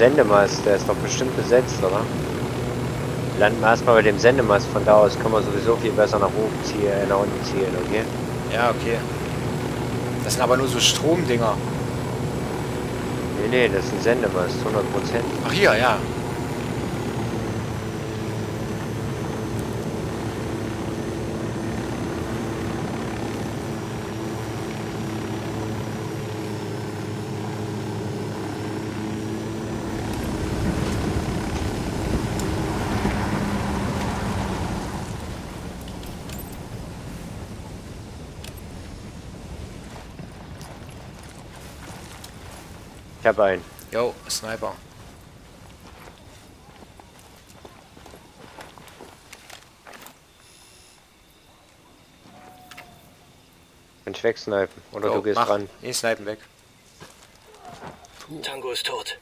Sendemast, der ist doch bestimmt besetzt, oder? Landen wir erstmal bei dem Sendemast, von da aus können wir sowieso viel besser nach oben ziehen, äh, nach unten ziehen, okay? Ja, okay. Das sind aber nur so Stromdinger. Nee, nee, das ist ein Sendemast, 100 Prozent. Ach hier, ja. Ich habe einen. Jo, Sniper. Kann ich wegsnipen. Oder Jo, du gehst mach. ran. Nee, snipen weg. Tango ist tot.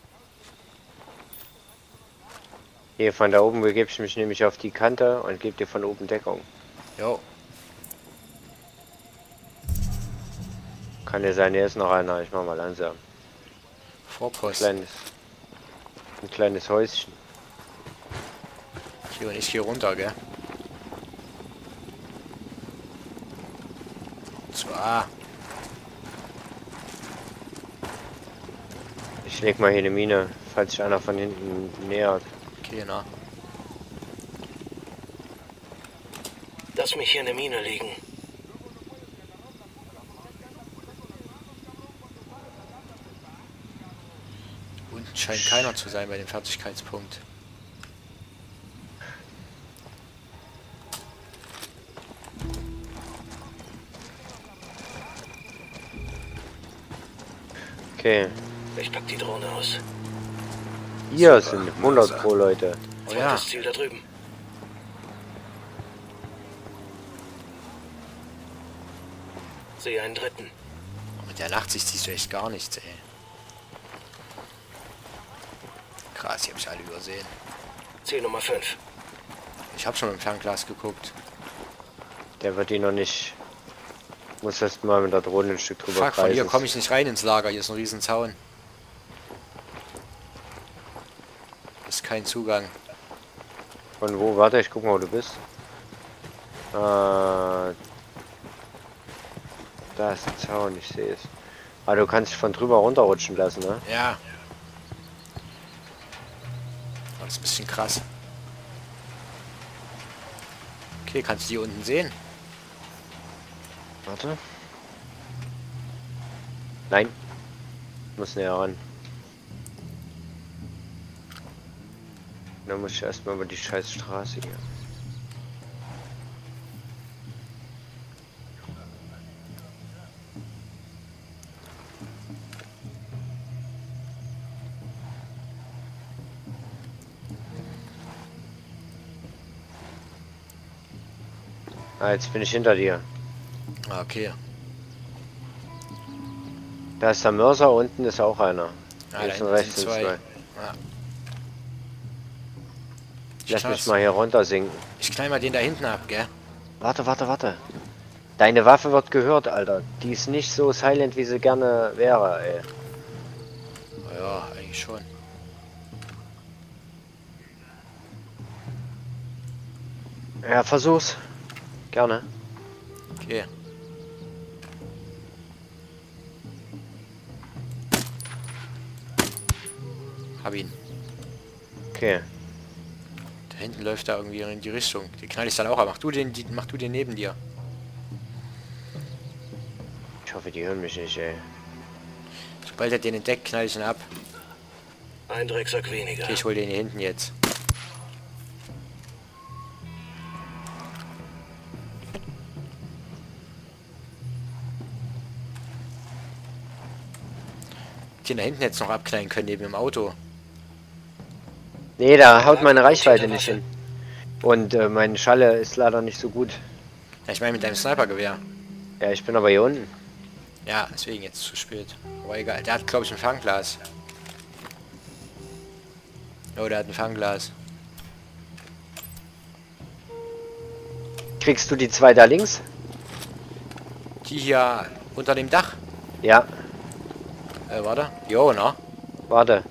Hier, von da oben begebe ich mich nämlich auf die Kante und gebe dir von oben Deckung. Jo. Kann ja sein, hier ist noch einer. Ich mach mal langsam. Vorpost. Kleines. Ein kleines Häuschen. Hier und ich gehe runter, gell? Zu A. Ich leg mal hier eine Mine, falls sich einer von hinten nähert. Okay, na. Lass mich hier eine Mine liegen. Unten scheint keiner zu sein bei dem Fertigkeitspunkt. Okay. Ich pack die Drohne aus. Hier sind 100 pro Leute. Oh ja. Zweites Ziel da drüben. Sehe einen dritten. Mit der Nachtsicht siehst du echt gar nichts, ey. Krass, die hab ich alle übersehen. Ziel Nummer 5. Ich habe schon dem Fernglas geguckt. Der wird die noch nicht. Muss erst mal mit der Drohne ein Stück drüber Fuck, von hier kreisen. komme ich nicht rein ins Lager. Hier ist ein riesen Zaun. Ist kein Zugang. Von wo? Warte, ich guck mal, wo du bist. Äh, da ist ein Zaun, ich sehe es. Aber du kannst dich von drüber runterrutschen lassen, ne? Ja. Das ist ein bisschen krass. Okay, kannst du die unten sehen? Warte. Nein. Muss näher ran. Dann muss ich erstmal über die scheiß Straße hier. Ah, jetzt bin ich hinter dir. Ah, Okay. Da ist der Mörser, unten ist auch einer. Ah, Links und rechts sind zwei. zwei. Ja. Ich Lass mich mal hier runter sinken. Ich knall mal den da hinten ab, gell? Warte, warte, warte. Deine Waffe wird gehört, Alter. Die ist nicht so silent, wie sie gerne wäre, ey. Ja, eigentlich schon. Ja, versuch's. Gerne. Okay. Hab ihn. Okay. Da hinten läuft da irgendwie in die Richtung. Den knall ich dann auch ab. Mach du den, die, mach du den neben dir. Ich hoffe, die hören mich nicht, ey. Sobald er den entdeckt, knall ich ihn ab. Ein Drecksack weniger. Okay, ich hol den hier hinten jetzt. Den da hinten jetzt noch abknallen können neben dem Auto. Nee, da haut meine Reichweite nicht hin. Und äh, meine Schalle ist leider nicht so gut. Ja, ich meine mit deinem Snipergewehr. Ja, ich bin aber hier unten. Ja, deswegen jetzt zu spät. Aber egal. Der hat, glaube ich, ein Fernglas. Oh, der hat ein Fernglas. Kriegst du die zwei da links? Die hier unter dem Dach. Ja, Äh, warte. Jo, ne? warte.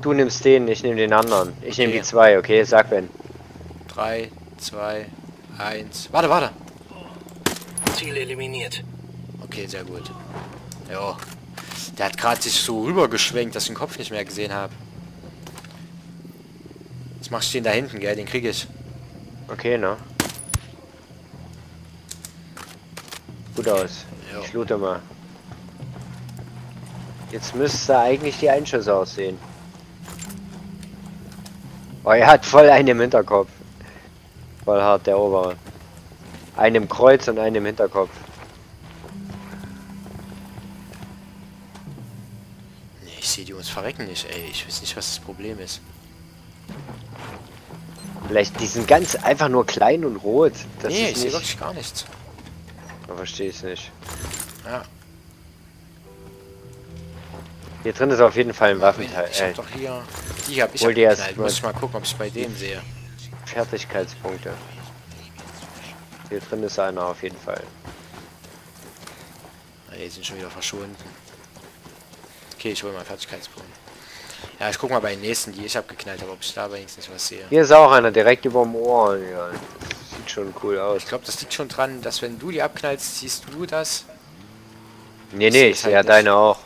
Du nimmst den, ich nehme den anderen. Ich nehme Okay. die zwei, okay? Sag wenn. 3, 2, 1. Warte, warte. Ziel eliminiert. Okay, sehr gut. Jo. Der hat gerade sich so rübergeschwenkt, dass ich den Kopf nicht mehr gesehen habe. Jetzt machst du den da hinten, gell? Den krieg ich. Okay, ne? Gut aus. Jo. Ich loote mal. Jetzt müsste eigentlich die Einschüsse aussehen. Oh, er hat voll einen im Hinterkopf. Voll hart, der obere. Einen im Kreuz und einen im Hinterkopf. Nee, ich sehe die uns verrecken nicht, ey. Ich weiß nicht, was das Problem ist. Vielleicht, die sind ganz einfach nur klein und rot. Das nee, ich ist sehe wirklich gar nichts. Ich verstehe es nicht. Ja. Hier drin ist auf jeden Fall ein Waffenteil. Ich hab doch hier... Die hab ich die erst. Muss ich mal gucken, ob ich bei dem sehe. Fertigkeitspunkte. Hier drin ist einer auf jeden Fall. Ah, Die sind schon wieder verschwunden. Okay, ich hole mal Fertigkeitspunkt. Ja, ich guck mal bei den nächsten, die ich abgeknallt habe, ob ich da wenigstens was sehe. Hier ist auch einer direkt über dem Ohr. Ja, sieht schon cool aus. Ich glaube, das liegt schon dran, dass wenn du die abknallst, siehst du das. Nee, nee, ich sehe halt ja deine auch.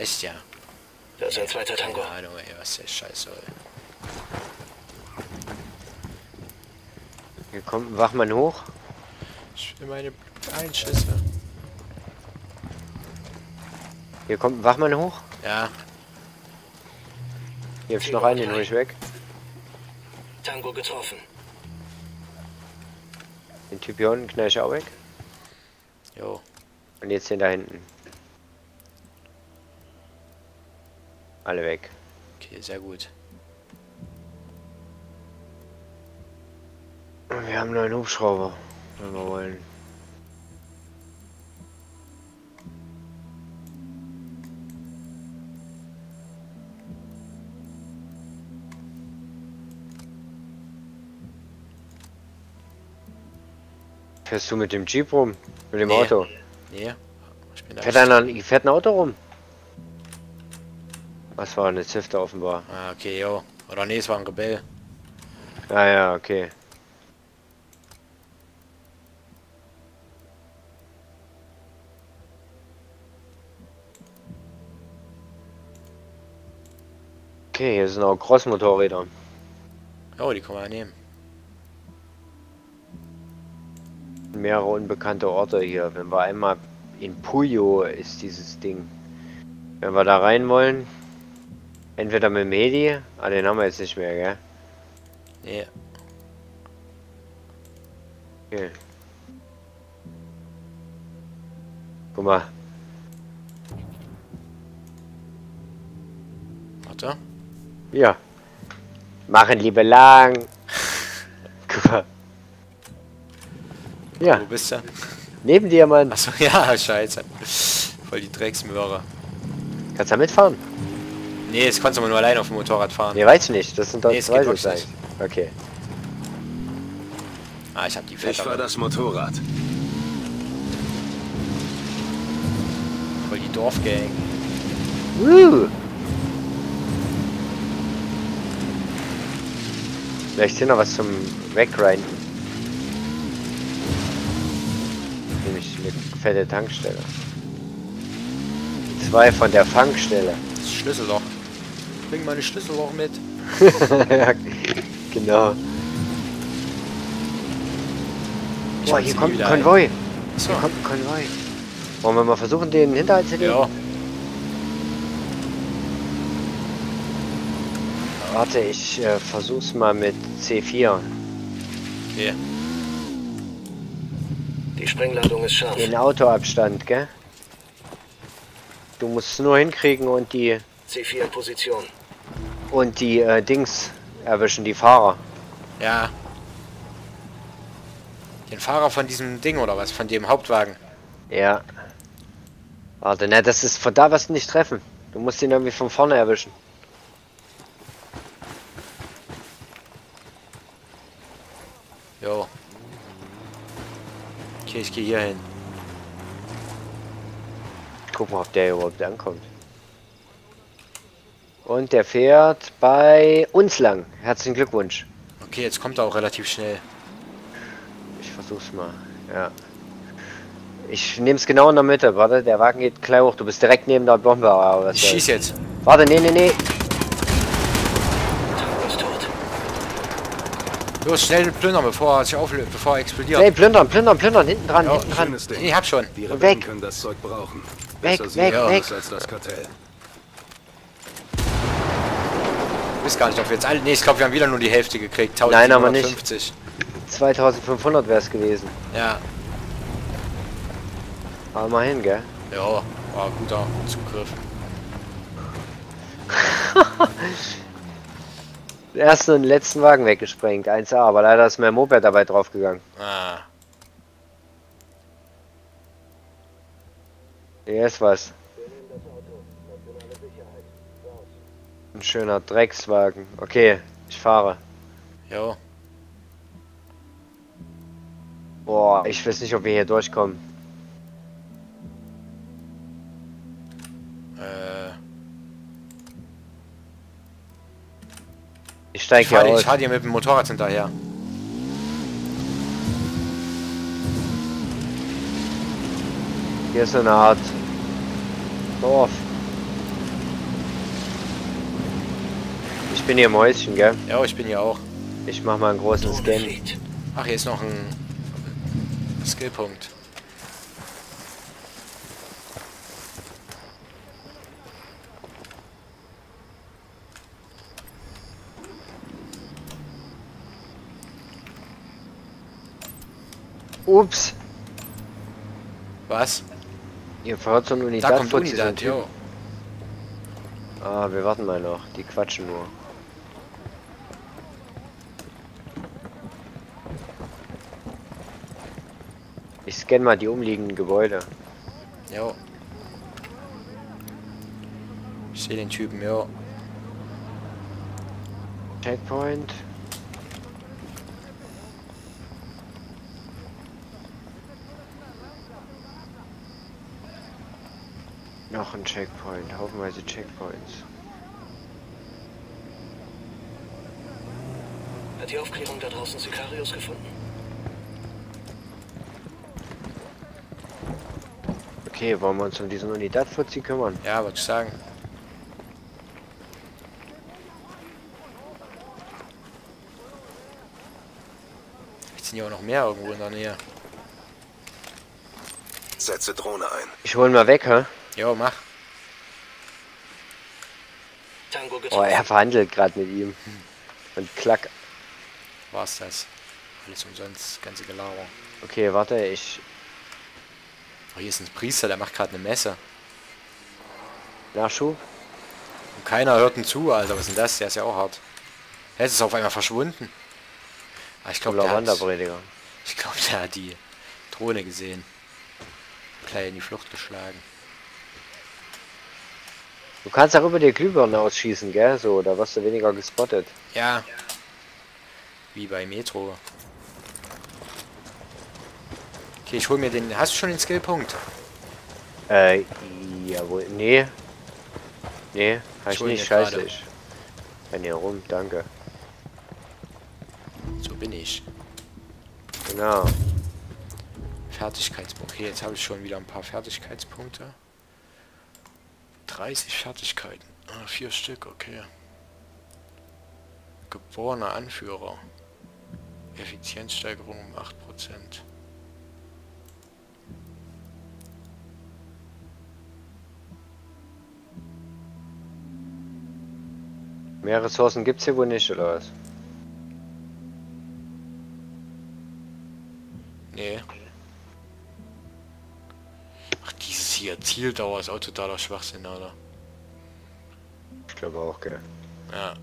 Echt, ja. Da ist ein zweiter Tango. Keine Ahnung, ey, was der Scheiß soll. Hier kommt ein Wachmann hoch. Ich will meine Einschüsse. Hier kommt ein Wachmann hoch. Ja, Hier hab ich noch einen, den hol ich weg. Tango getroffen. Den Typ hier unten knall ich auch weg. jo. Und jetzt den da hinten. Alle weg. Okay, sehr gut. Wir haben noch einen Hubschrauber, wenn wir wollen. Fährst du mit dem Jeep rum? Mit dem Nee. Auto? Nee. Ich bin da. Fährt, einer, fährt ein Auto rum? Was war eine Zifte offenbar? Ah, okay, jo. Oder nee, es war ein Rebell. Ah ja, okay. Okay, hier sind auch Crossmotorräder. Oh, die kann man nehmen. Mehrere unbekannte Orte hier. Wenn wir einmal in Puyo ist dieses Ding. Wenn wir da rein wollen, entweder mit Heli, ah den haben wir jetzt nicht mehr, gell? Nee. Okay. Guck mal, Warte. Ja. Machen liebe lang. Guck mal. Ja, Wo bist du? neben dir, Mann. Achso, ja, scheiße. Voll die Drecksmöhrer. Kannst du da mitfahren? Nee, jetzt kannst du nur alleine auf dem Motorrad fahren. Nee, weiß ich nicht. Das sind doch Nee, zwei sozusagen. Okay. Ah, ich hab die Ich Fette. war das Motorrad. Voll die Dorfgang. Uh. Vielleicht hier noch was zum Weggrinden. Nämlich eine fette Tankstelle. Zwei von der Fangstelle. Das Schlüsselloch. Bring meine Schlüsselloch mit. ja, genau. Ich Boah, hier kommt ein ein. Konvoi. So. Hier kommt ein Konvoi. Wollen wir mal versuchen, den Hinterhalt zu nehmen? Ja. Warte, ich äh, versuch's mal mit C4. Okay. Die Sprengladung ist scharf. Den Autoabstand, gell? Du musst es nur hinkriegen und die C4 in Position. Und die äh, Dings erwischen, die Fahrer. Ja. Den Fahrer von diesem Ding oder was? Von dem Hauptwagen. Ja. Warte, ne, das ist von da du nicht treffen. Du musst ihn irgendwie von vorne erwischen. Jo. Okay, ich gehe hier hin. Guck mal, ob der überhaupt ankommt. Und der fährt bei uns lang. Herzlichen Glückwunsch. Okay, jetzt kommt er auch relativ schnell. Ich versuch's mal. Ja. Ich nehme es genau in der Mitte. Warte, der Wagen geht gleich hoch. Du bist direkt neben der Bombe. Aber was Ich schieß jetzt. Warte, nee, nee, nee. Tango ist tot. Los, schnell plündern, bevor er sich auflöst, bevor er explodiert. Nee, plündern, plündern, plündern. Hinten dran, Ja, hinten dran. Ding. Ich hab schon. Die Rebellen weg. können das Zeug brauchen. Weg, Besser weg, weg. als das Kartell. Ich weiß gar nicht, ob wir jetzt alle... Nee, ich glaube, wir haben wieder nur die Hälfte gekriegt. Nein, aber nicht. 1750. 2500 wäre es gewesen. Ja. Aber mal hin, gell? Ja, war guter Zugriff. Den ersten und letzten Wagen weggesprengt. 1A, aber leider ist mein Moped dabei draufgegangen. Ah. Hier ist was. Ein schöner Dreckswagen. Okay, ich fahre. Jo. Boah, ich weiß nicht, ob wir hier durchkommen. Äh, Ich ich steige hier ich aus. fahr dir mit dem Motorrad hinterher. Hier ist so eine Art Dorf. Ich bin hier im Häuschen, gell? Ja, ich bin hier auch. Ich mach mal einen großen Scan. Ach, hier ist noch ein Skillpunkt. Ups! Was? Ihr fahrt so ein Da Unidad kommt Unidad, jo. Ah, wir warten mal noch. Die quatschen nur. Ich scanne mal die umliegenden Gebäude. Jo. Ich sehe den Typen, jo. Checkpoint. Noch ein Checkpoint, haufenweise Checkpoints. Hat die Aufklärung da draußen Sicarius gefunden? Okay, wollen wir uns um diesen Unidad-Fuzzi kümmern? Ja, würde ich sagen. Jetzt sind ja auch noch mehr irgendwo in der Nähe. Setze Drohne ein. Ich hol mal weg, hä? Jo, mach. Tango Oh, er verhandelt gerade mit ihm. Und klack. War's das. Alles umsonst, ganze Gelaber. Okay, warte, ich. Oh, hier ist ein Priester, der macht gerade eine Messe. Nachschub? Und keiner hört ihn zu, Alter. Was ist denn das? Der ist ja auch hart. Jetzt ist er auf einmal verschwunden. Ah, ich glaube, der, hat- ich glaub, der hat die Drohne gesehen. Gleich in die Flucht geschlagen. Du kannst auch über die Glühbirne ausschießen, gell? So, da wirst du weniger gespottet. Ja. Wie bei Metro. Okay, ich hol mir den. Hast du schon den Skillpunkt? Äh, jawohl. Nee. Nee, hab ich ihn nicht. Scheiße. Ich renn hier rum, danke. So bin ich. Genau. Fertigkeitspunkte. Okay, jetzt habe ich schon wieder ein paar Fertigkeitspunkte. 30 Fertigkeiten. Ah, vier Stück, okay. Geborener Anführer. Effizienzsteigerung um 8%. Mehr Ressourcen gibt's hier wohl nicht, oder was? Nee. Ach, dieses hier, Zieldauer ist auch totaler Schwachsinn, oder? Ich glaube auch, gell. Ja.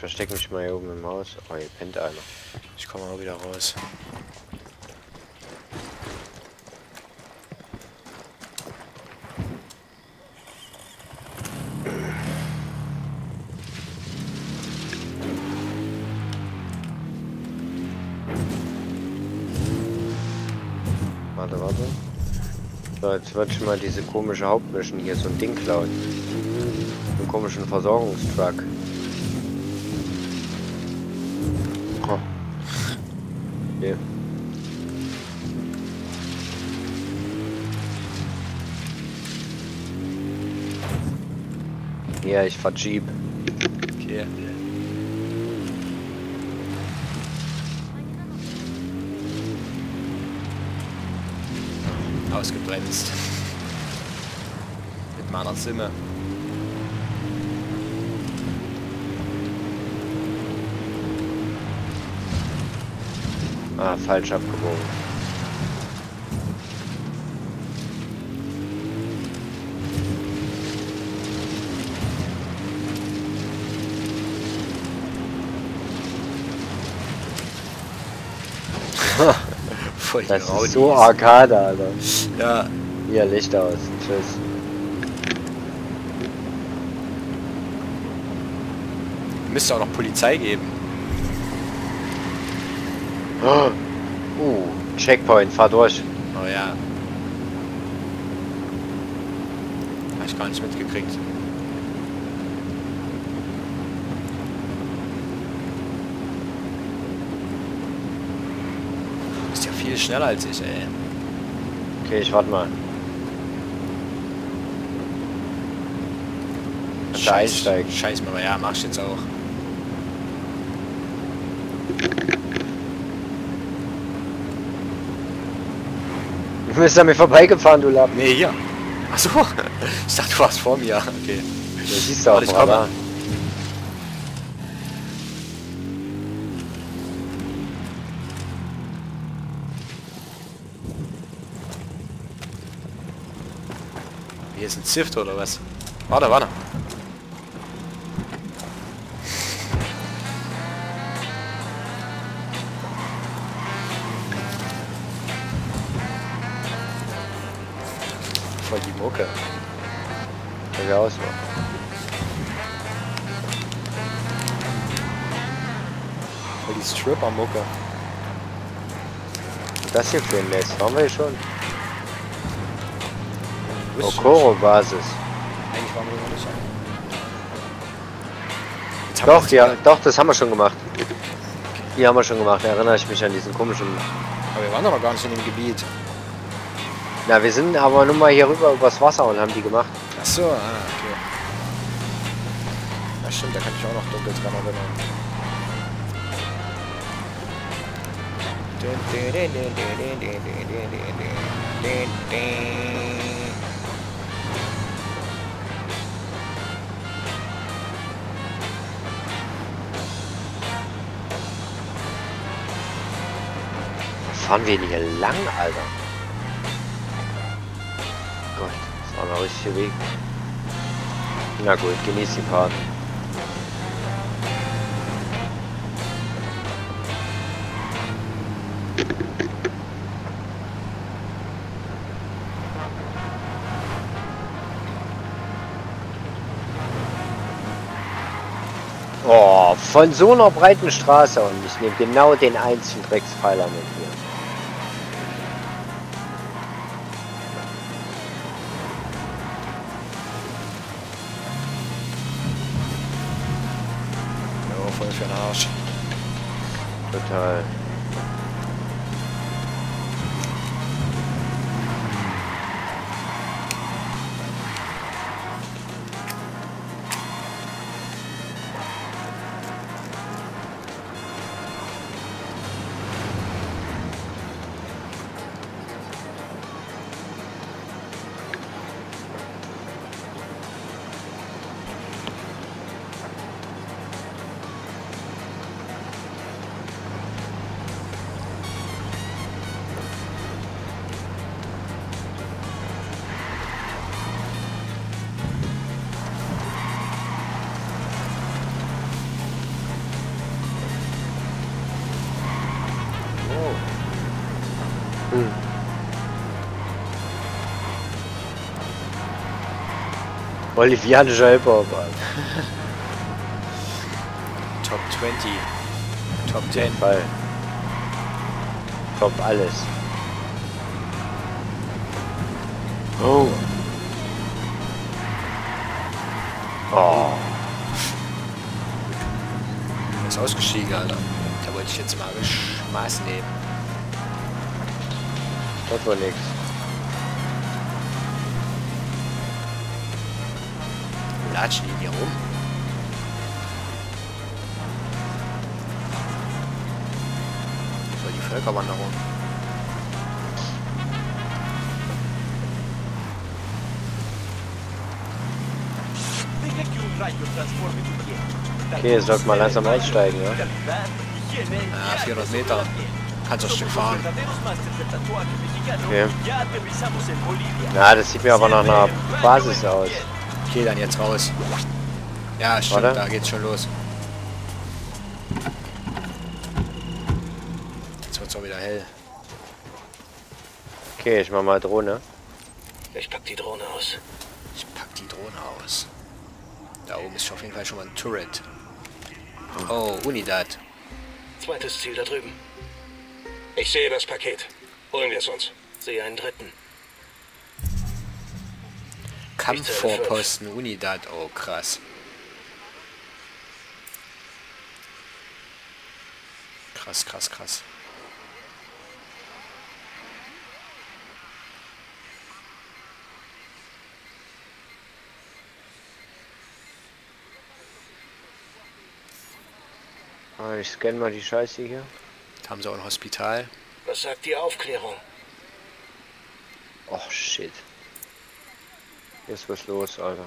Verstecke mich mal hier oben im Haus. Oh, hier pennt einer. Ich komme auch wieder raus. Warte, warte. So, jetzt wird schon mal diese komische Hauptmission hier so ein Ding klauen. So einen komischen Versorgungstruck. Hier. Ja, ich fahr Jeep. Okay. Ausgebremst. Mit meiner Stimme. Ah, falsch abgebogen. Voll Das ist so Arcade, Alter. Ja, Hier, Licht aus. Tschüss. müsste auch noch Polizei geben. Uh, Checkpoint, fahr durch. Oh ja. Hab ich gar nicht mitgekriegt. Du bist ja viel schneller als ich, ey. Okay, ich warte mal. Du einsteigen? Scheiß mal, aber ja, mach ich jetzt auch. Du bist an mir vorbeigefahren, du Lappen. Nee, hier. Achso. Ich dachte, du warst vor mir. Okay. Du siehst du auch ich komme. Hier ist ein Zift oder was? Warte, warte. Voll die Mucke. Ich ausmachen? Voll die Stripper-Mucke. Das hier für ein Nest, waren wir hier schon? Okoro-Basis. Eigentlich waren wir noch nicht. Haben Doch, ja, sogar- doch, das haben wir schon gemacht. Die haben wir schon gemacht, erinnere ich mich an diesen komischen... Aber wir waren doch noch gar nicht in dem Gebiet. Na, wir sind aber nur mal hier rüber übers Wasser und haben die gemacht. Ach so, ah, okay. Ja, stimmt, da kann ich auch noch dunkel dran erinnern. Fahren wir denn hier lang, Alter? Der richtige Weg. Na gut, genieß die Fahrt. Oh, von so einer breiten Straße und ich nehme genau den einzigen Dreckspfeiler mit hier. Total. Bolivianischer Hip-Hop. Alter. Top 20. Top 10. Fall. Top alles. Oh. Oh. Ist ausgestiegen, Alter. Da wollte ich jetzt mal Maß nehmen. Das war nix. Latschen die hier rum? Voll die Völkerwanderung. Okay, jetzt sollte mal langsam einsteigen, ja? Ja, 400 Meter. Kannst du ein Stück fahren. Okay. Na, das sieht mir aber nach einer Basis aus. Okay, dann jetzt raus. Ja, stimmt, Warte. da geht's schon los. Jetzt wird's auch wieder hell. Okay, ich mach mal Drohne. Ich pack die Drohne aus. Ich pack die Drohne aus. Da oben ist auf jeden Fall schon mal ein Turret. Oh, Unidad. Zweites Ziel da drüben. Ich sehe das Paket. Holen wir es uns. Sehe einen dritten. Kampfvorposten Unidad. Oh, krass. Krass, krass, krass. Ah, Ich scanne mal die Scheiße hier. Da haben sie auch ein Hospital. Was sagt die Aufklärung? Och, shit. Hier ist was los, Alter.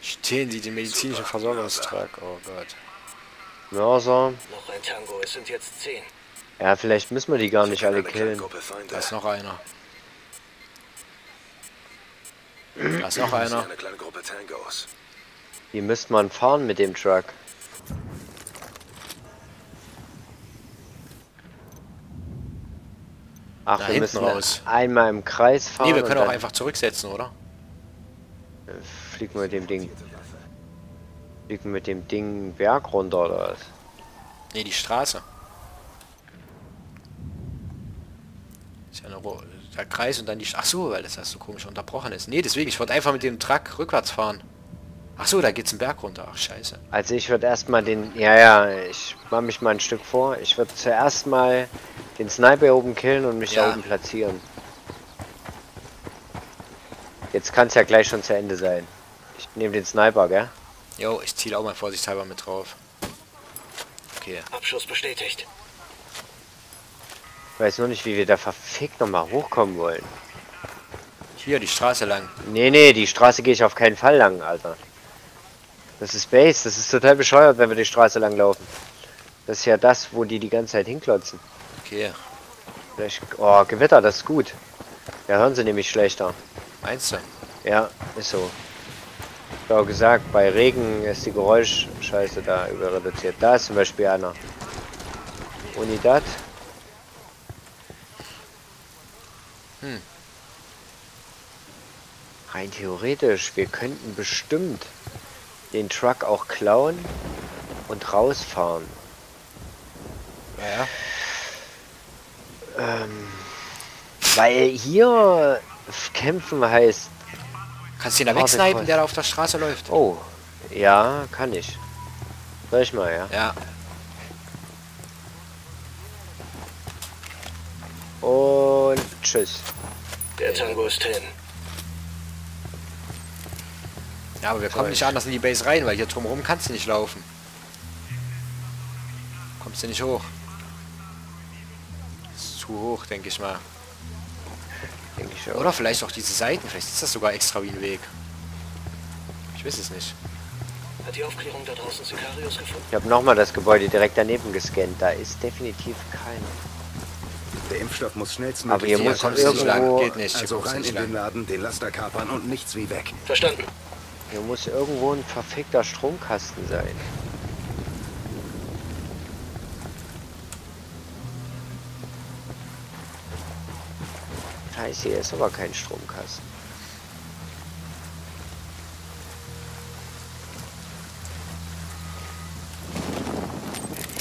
Stehen Sie den medizinischen Versorgungstrag. Oh Gott. Mörser. Noch ein Tango. Es sind jetzt zehn. Ja, vielleicht müssen wir die gar nicht alle killen. Da ist noch einer. Da ist noch einer. Die müsste man fahren mit dem Truck. Ach, Da wir hinten müssen raus. einmal im Kreis fahren. Nee, wir können auch einfach zurücksetzen, oder? Fliegen wir mit dem Ding. Fliegen mit dem Ding Berg runter oder was? Nee, die Straße. Ist ja eine Ro der Kreis und dann die... Ach so, weil das das so komisch unterbrochen ist. Nee, deswegen, ich wollte einfach mit dem Truck rückwärts fahren. Ach so, da geht's einen Berg runter. Ach, scheiße. Also ich würde erstmal den. Ja, ja, ich mache mich mal ein Stück vor. Ich würde zuerst mal den Sniper oben killen und mich Ja. da oben platzieren. Jetzt kann es ja gleich schon zu Ende sein. Ich nehme den Sniper, gell? Jo, ich ziele auch mal vorsichtshalber mit drauf. Okay. Abschuss bestätigt. Ich weiß nur nicht, wie wir da verfickt nochmal hochkommen wollen. Hier, die Straße lang. Nee, nee, die Straße gehe ich auf keinen Fall lang, Alter. Das ist Base, das ist total bescheuert, wenn wir die Straße lang laufen. Das ist ja das, wo die die ganze Zeit hinklotzen. Okay. Vielleicht, oh, Gewitter, das ist gut. Da hören sie nämlich schlechter. Meinst du? Ja, ist so. Ich habe auch gesagt, bei Regen ist die Geräuschscheiße da überreduziert. Da ist zum Beispiel einer. Unidad. Hm. Rein theoretisch, wir könnten bestimmt den Truck auch klauen und rausfahren. Ja, ja. Ähm, weil hier kämpfen heißt, Kannst du den da wegsnipen, der da auf der Straße läuft? oh, ja, kann ich. Soll ich mal, ja? Ja. Und tschüss. Der Tango ist hin. Ja, aber wir kommen nicht anders in die Base rein, weil hier drumherum kannst du nicht laufen. Kommst du nicht hoch. Ist zu hoch, denke ich mal. Denke ich auch. Oder vielleicht auch diese Seiten, vielleicht ist das sogar extra wie ein Weg. Ich weiß es nicht. Hat die Aufklärung da draußen Sicarius gefunden? Ich habe nochmal das Gebäude direkt daneben gescannt. Da ist definitiv keiner. Der Impfstoff muss Aber schnellstmöglich hier Hier muss kommst du nicht lang, irgendwo, geht nicht. Also rein nicht in den. Laden, den Laster kapern und nichts wie weg. Verstanden. Hier muss irgendwo ein verfickter Stromkasten sein. Scheiße, hier ist aber kein Stromkasten.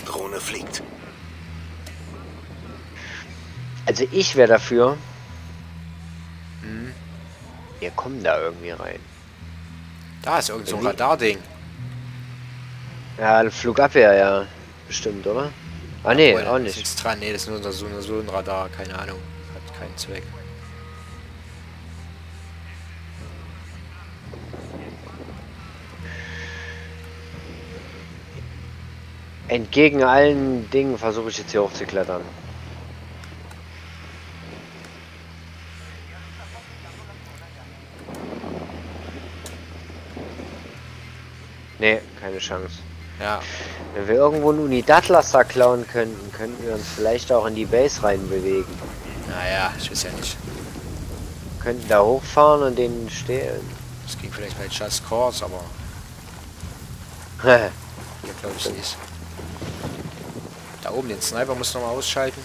Drohne fliegt. Also ich wäre dafür. Hm. Wir kommen da irgendwie rein. Da ist irgend so ein Radarding. Ja, Flugabwehr, ja. Bestimmt, oder? Ah, nee, Obwohl, auch ist nicht. nichts dran. Nee, das ist nur so, so ein Radar. Keine Ahnung. Hat keinen Zweck. Entgegen allen Dingen versuche ich jetzt hier hochzuklettern. Nee, keine Chance. Ja. Wenn wir irgendwo einen Unidatlaster klauen könnten, könnten wir uns vielleicht auch in die Base reinbewegen. Naja, ich weiß ja nicht. Könnten da hochfahren und den stehlen. Das ging vielleicht bei Just Cause, aber hier glaube ich nicht. Da oben den Sniper muss noch mal ausschalten.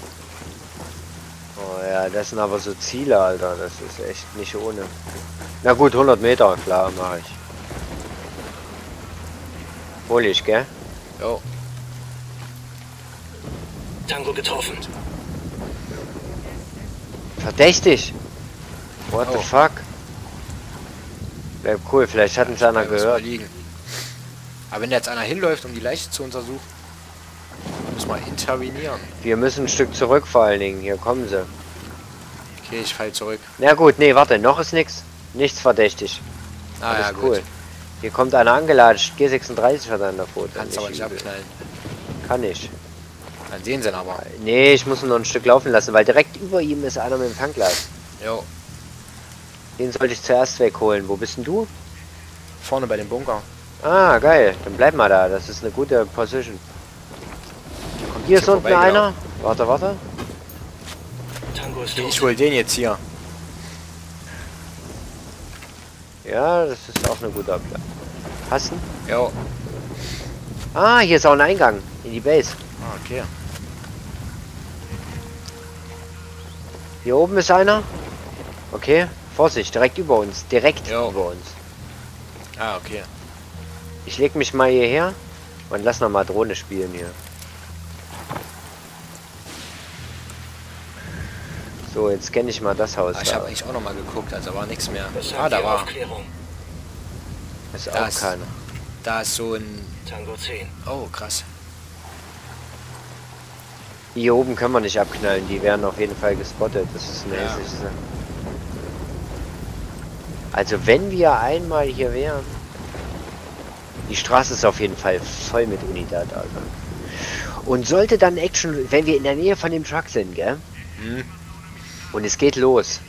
oh ja, das sind aber so Ziele, Alter. Das ist echt nicht ohne. Na gut, 100 Meter, klar, mache ich. Hol ich, gell? Jo, Tango getroffen. Verdächtig! What the Oh. fuck? Bleib cool, vielleicht hat uns einer wir gehört. Aber wenn da jetzt einer hinläuft, um die Leiche zu untersuchen, muss man intervenieren. Wir müssen ein Stück zurück vor allen Dingen. Hier kommen sie. Okay, ich fall zurück. Na gut, nee, warte, noch ist nichts. Nichts verdächtig. Ah Alles ja, cool. gut. Hier kommt einer angelatscht. G36 hat einer Foto. Kannst aber nicht abknallen. Kann ich. Dann sehen sie ihn aber. Nee, ich muss ihn noch ein Stück laufen lassen, weil direkt über ihm ist einer mit dem Tangglas. Jo, Den sollte ich zuerst wegholen. Wo bist denn du? vorne bei dem Bunker. Ah, geil. Dann bleib mal da. Das ist eine gute Position. Kommt Hier ist unten einer. Warte, warte. Tango ist tot. ich hol den jetzt hier. Ja, das ist auch eine gute. Hast du? Jo. Ah, hier ist auch ein Eingang in die Base. Ah, okay. Hier oben ist einer. Okay, Vorsicht, direkt über uns. Direkt Jo. über uns. Ah, okay. Ich leg mich mal hierher und lass noch mal Drohne spielen hier. So, jetzt kenne ich mal das Haus. Ah, ich habe eigentlich auch noch mal geguckt, also war nichts mehr. Das Ah, da die war. Aufklärung. ist da auch ist- keiner. Da ist so ein. Tango 10. Oh, krass. Hier oben können wir nicht abknallen, die werden auf jeden Fall gespottet. Das ist eine Ja. hässliche Sache. Also wenn wir einmal hier wären. Die Straße ist auf jeden Fall voll mit Unidad, Alter. Und sollte dann Action, wenn wir in der Nähe von dem Truck sind, gell? Hm. Und es geht los.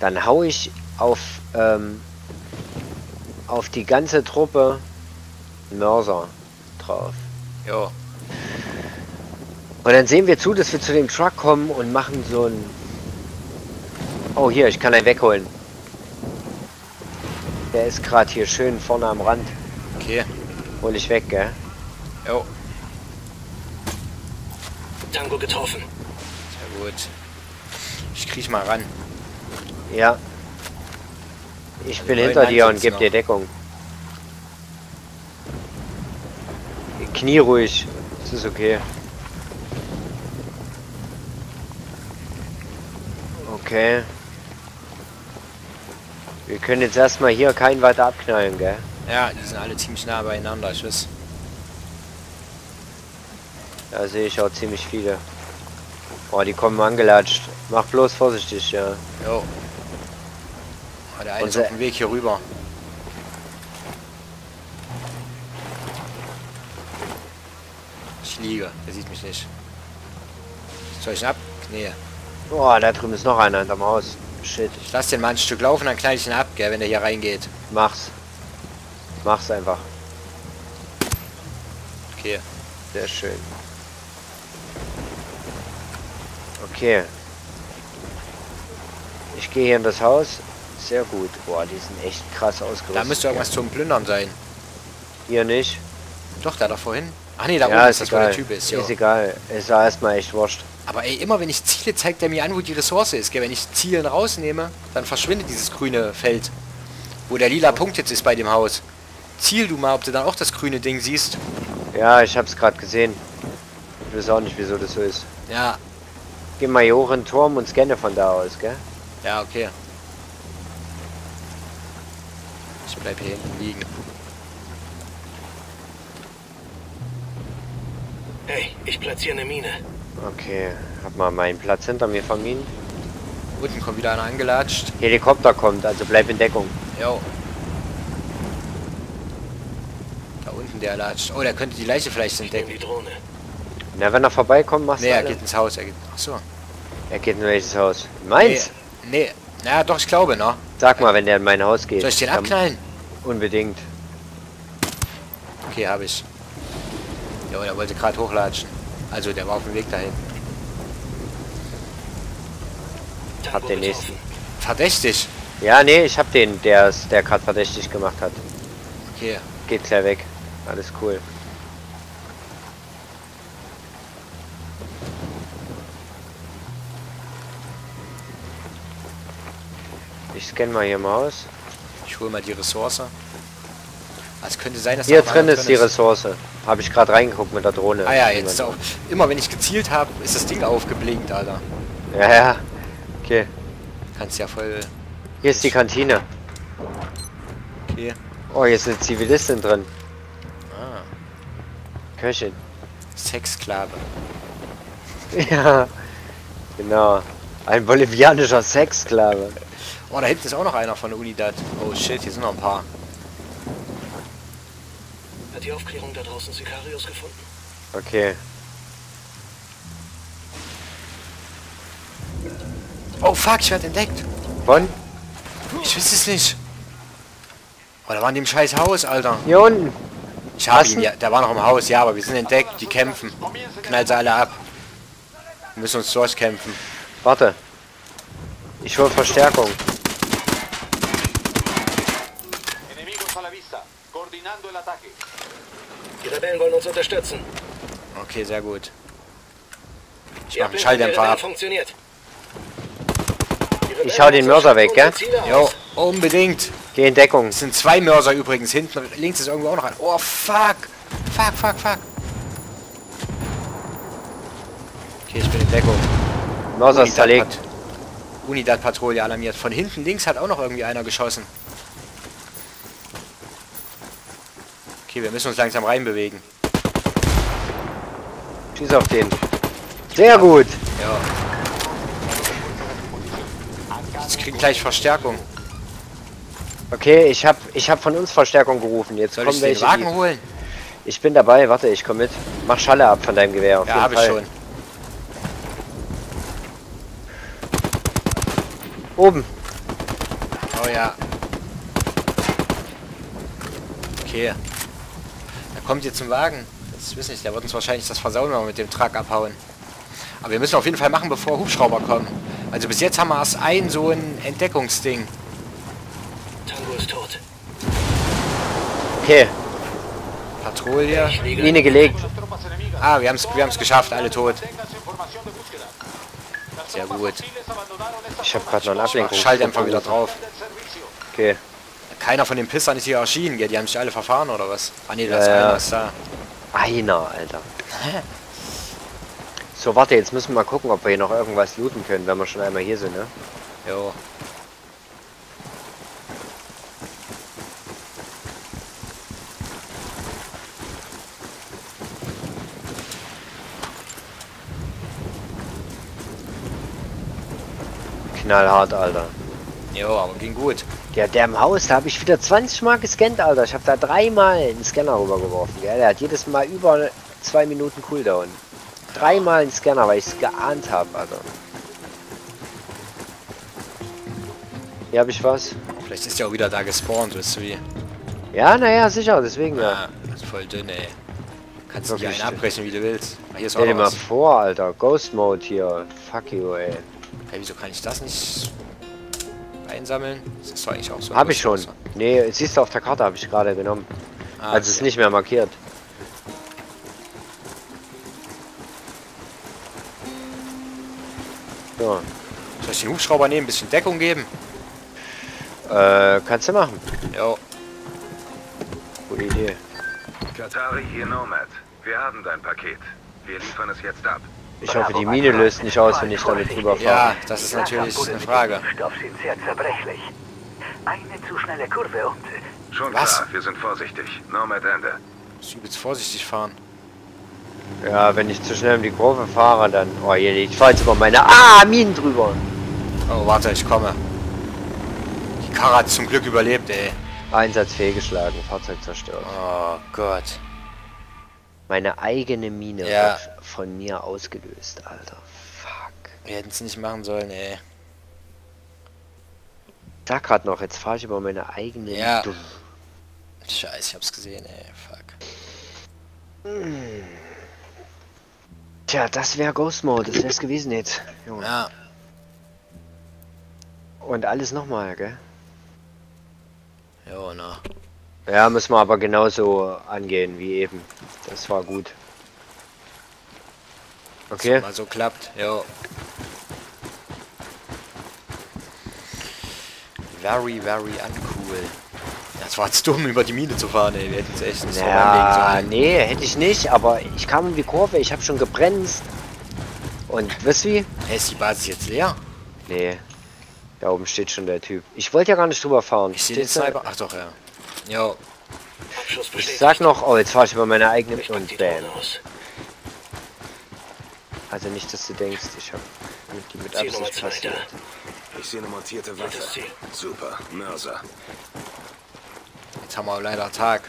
Dann hau ich auf, ähm, auf die ganze Truppe Mörser drauf. Jo. Und dann sehen wir zu, dass wir zu dem Truck kommen und machen so ein... Oh, hier, ich kann einen wegholen. Der ist gerade hier schön vorne am Rand. Okay. Hol ich weg, gell? Jo. Tango getroffen. Sehr gut. Ich kriech mal ran. Ja. Ich bin hinter dir und sind's geb noch. dir Deckung. Knie ruhig. Das ist okay. Okay. Wir können jetzt erstmal hier keinen weiter abknallen, gell? Ja, die sind alle ziemlich nah beieinander, ich weiß. Da sehe ich auch ziemlich viele. Oh, die kommen angelatscht. Mach bloß vorsichtig, ja. Jo. Ah, der eine ist auf dem Weg hier rüber. Ich liege, der sieht mich nicht. Soll ich ihn ab? Nee. Oh, da drüben ist noch einer hinterm Haus. Shit. Ich lass den mal ein Stück laufen, dann knall ich ihn ab, gell, wenn der hier reingeht. Mach's. Mach's einfach. Okay. Sehr schön. Okay. Ich gehe hier in das Haus. Sehr gut. Boah, die sind echt krass ausgerüstet. Da müsste irgendwas zum Plündern sein. Hier nicht. Doch, da da vorhin. Ach nee, da Ja, oben ist das, wo der egal. Typ ist. Jo. Ist egal. Ist ja erstmal echt wurscht. Aber ey, immer wenn ich ziele, zeigt er mir an, wo die Ressource ist. Gell? Wenn ich Zielen rausnehme, dann verschwindet dieses grüne Feld. Wo der lila Punkt jetzt ist bei dem Haus. Ziel du mal, ob du dann auch das grüne Ding siehst. Ja, ich hab's gerade gesehen. Ich weiß auch nicht, wieso das so ist. Ja, Geh mal hier hoch in den Turm und scanne von da aus, gell? ja, okay. Ich bleib hier hinten liegen. Hey, ich platziere eine Mine. Okay, hab mal meinen Platz hinter mir vermieden. Unten kommt wieder einer angelatscht. Helikopter kommt, also bleib in Deckung. Jo. Da unten der latscht. Oh, der könnte die Leiche vielleicht entdecken. die Drohne. Na, wenn er vorbeikommt, machst Nee, du er alle. geht ins Haus. Er geht. Achso. Er geht in welches Haus? Meins? Nee, nee. Na doch, ich glaube, ne? Sag mal, wenn der in mein Haus geht. Soll ich den abknallen? Unbedingt. Okay, habe ich. Jo, der wollte gerade hochlatschen. Also, der war auf dem Weg dahin. Tango Hab den nächsten. Verdächtig. Ja, nee, ich hab den, der der gerade verdächtig gemacht hat. Okay. Geht gleich weg. Alles cool. Ich scanne mal hier mal aus. Ich hole mal die Ressource. Es könnte sein, dass Hier drin ist die Ressource. Habe ich gerade reingeguckt mit der Drohne. Ah ja, jetzt auch. Immer wenn ich gezielt habe, ist das Ding aufgeblinkt, Alter. Ja, ja. Okay. Kannst ja voll. Hier ist die Kantine. Okay. Oh, hier ist eine Zivilistin drin. Ah. Köchin. Sexsklave. Ja. Genau. Ein bolivianischer Sexsklave. Oh, da hinten ist auch noch einer von der Unidad. Oh shit, hier sind noch ein paar. Hat die Aufklärung da draußen Sicarius gefunden? Okay. Oh fuck, ich werde entdeckt. Von? Ich weiß es nicht. Oh, da war in dem scheiß Haus, Alter. Hier unten. Ich habe ihn ja. Der war noch im Haus, ja, aber wir sind entdeckt. Die kämpfen. Knallt sie alle ab. Wir müssen uns durchkämpfen. Warte. Ich hole Verstärkung. Rebellen wollen uns unterstützen. Okay, sehr gut. Ich Die mach einen Schalldämpfer ab. Ich hau den Mörser weg, gell? Jo, unbedingt. Geh in Deckung. Es sind zwei Mörser übrigens. Hinten links ist irgendwo auch noch ein. Oh fuck. Fuck, fuck, fuck. Okay, ich bin in Deckung. Mörser ist zerlegt. Pat- Unidad-Patrouille alarmiert. Von hinten links hat auch noch irgendwie einer geschossen. Okay, wir müssen uns langsam reinbewegen. Schieß auf den. Sehr gut. Ja. Jetzt kriegen gleich Verstärkung. Okay, ich hab, ich hab von uns Verstärkung gerufen. Jetzt Soll kommen ich den welche. Wagen Die, holen? ich bin dabei. Warte, ich komme mit. Mach Schalle ab von deinem Gewehr. Auf Ja, jeden habe ich schon. Oben. Oh ja. Okay. Kommt jetzt ein Wagen. Das wissen nicht, der wird uns wahrscheinlich das versauen, wir mit dem Truck abhauen. Aber wir müssen auf jeden Fall machen, bevor Hubschrauber kommen. Also bis jetzt haben wir erst ein so ein Entdeckungsding. Tango ist tot. Okay. Patrouille. Mine gelegt. Ah, wir haben es wir haben's geschafft, alle tot. Sehr gut. Ich habe gerade noch einen Ablenkung. Schalldämpfer wieder drauf. Okay. Keiner von den Pissern ist hier erschienen, gell? Die haben sich alle verfahren oder was? Ah nee, da Ja, ist ja. einer ist da. Einer, Alter. So, warte, jetzt müssen wir mal gucken, ob wir hier noch irgendwas looten können, wenn wir schon einmal hier sind, ne? Jo. Knallhart, Alter. Jo, aber ging gut. Der, der im Haus, da habe ich wieder 20 Mal gescannt, Alter. Ich habe da dreimal einen Scanner rübergeworfen, gell? Der hat jedes Mal über zwei Minuten Cooldown. Dreimal einen Scanner, weil ich es geahnt habe, Alter. Hier habe ich was. Vielleicht ist der auch wieder da gespawnt, weißt du wie? Ja, naja, sicher, deswegen ja. Ja, das ist voll dünn, ey. Kannst du einen abbrechen, wie du willst. Ah, Hier ist Stell dir mal vor, Alter. Ghost Mode hier. Fuck you, ey. Hey, wieso kann ich das nicht einsammeln? Das ist eigentlich auch so. Habe ich schon. Wasser. Nee, siehst du auf der Karte, habe ich gerade genommen. Ah, also okay. ist nicht mehr markiert. So. Soll ich den Hubschrauber nehmen, ein bisschen Deckung geben? Äh, kannst du machen. Jo. Gute Idee. Katari hier Nomad. Wir haben dein Paket. Wir liefern es jetzt ab. Ich hoffe, die Mine löst nicht aus, wenn ich damit drüber fahre. Ja, das ist natürlich eine Frage. Stoff sind sehr zerbrechlich. Eine zu schnelle Kurve und Schon Was? klar, wir sind vorsichtig. Nomad Ende. Muss übelst vorsichtig fahren. Ja, wenn ich zu schnell um die Kurve fahre, dann... Oh, je, ich fahre jetzt über meine... Ah, Minen drüber. Oh, warte, ich komme. Die Karre hat zum Glück überlebt, ey. Einsatz fehlgeschlagen, Fahrzeug zerstört. Oh Gott. Meine eigene Mine Ja. Von mir ausgelöst, Alter. Fuck. Wir hätten es nicht machen sollen, ey. Sag grad noch, jetzt fahre ich über meine eigene Ja. Dumm. Scheiße, ich hab's gesehen, ey. Fuck. Tja, das wäre Ghost Mode, das wär's gewesen jetzt. Junge. Ja, Und alles nochmal, gell? jo, na. Ja, müssen wir aber genauso angehen wie eben. Das war gut. Okay. Mal so klappt, jo. Very, very uncool. Das war jetzt dumm, über die Mine zu fahren, ey. Wir hätten es echt nicht so Ja, anlegen sollen. nee, hätte ich nicht, aber ich kam um die Kurve, ich habe schon gebremst. Und wisst ihr? Hey, ist die Basis jetzt leer? Nee. Da oben steht schon der Typ. Ich wollte ja gar nicht drüber fahren. Ich sehe den? Sniper. Ach doch, ja. Jo, Abschuss Ich sag noch, oh, jetzt fahre ich über meine eigene und aus. Also nicht, dass du denkst, ich habe die mit Ziel Nummer Absicht passiert. da. Ich sehe eine montierte Waffe. Super. Mörser. jetzt haben wir leider Tag.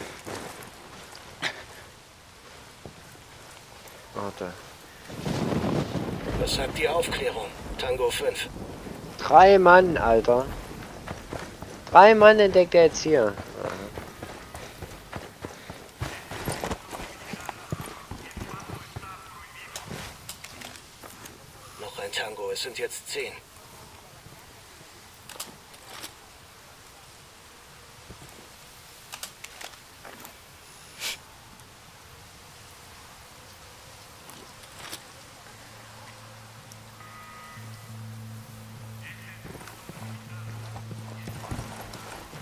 Warte. Was sagt die Aufklärung? Tango 5. Drei Mann, Alter. Drei Mann entdeckt er jetzt hier. Noch ein Tango, es sind jetzt zehn.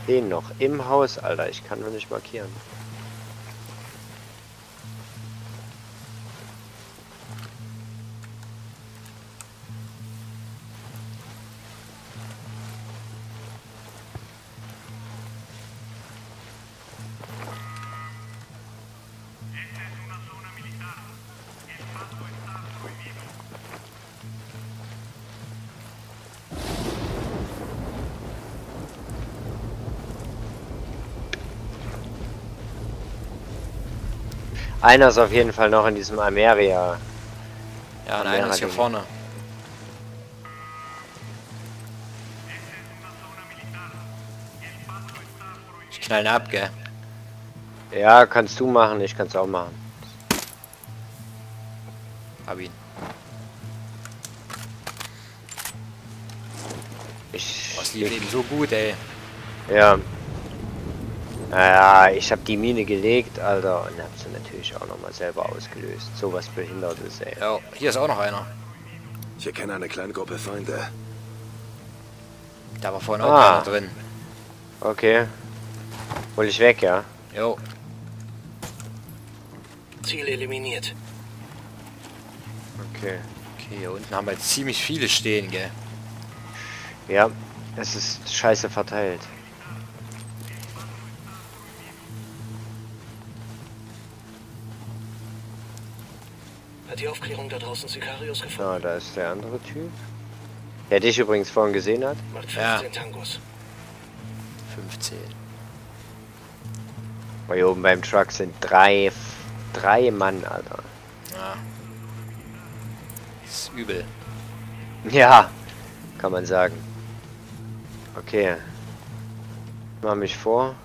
Den noch im Haus, Alter. Ich kann nur nicht markieren. Einer ist auf jeden Fall noch in diesem Ameria. Ja, und einer ist hier vorne. Ich knall ihn ab, gell? Ja, kannst du machen, ich kann's auch machen. Hab ihn. Ich. Das lief eben so gut, ey. Ja. Ja, ich habe die Mine gelegt, Alter, und hab sie natürlich auch nochmal selber ausgelöst. Sowas Behindertes, ey. Ja, hier ist auch noch einer. Ich erkenne eine kleine Gruppe Feinde. Da war vorhin auch Ah. einer drin. Okay. Hol ich weg, ja? Jo, Ziel eliminiert. Okay. okay, hier unten haben wir jetzt ziemlich viele stehen, gell? Ja, es ist scheiße verteilt. Hat die Aufklärung da draußen Sicarius gefunden? So, da ist der andere Typ. Der dich übrigens vorhin gesehen hat. Macht Ja. 15 Tangos. 15. Weil hier oben beim Truck sind drei, drei Mann, Alter. Ja. ist übel. Ja, kann man sagen. Okay. Mach mich vor.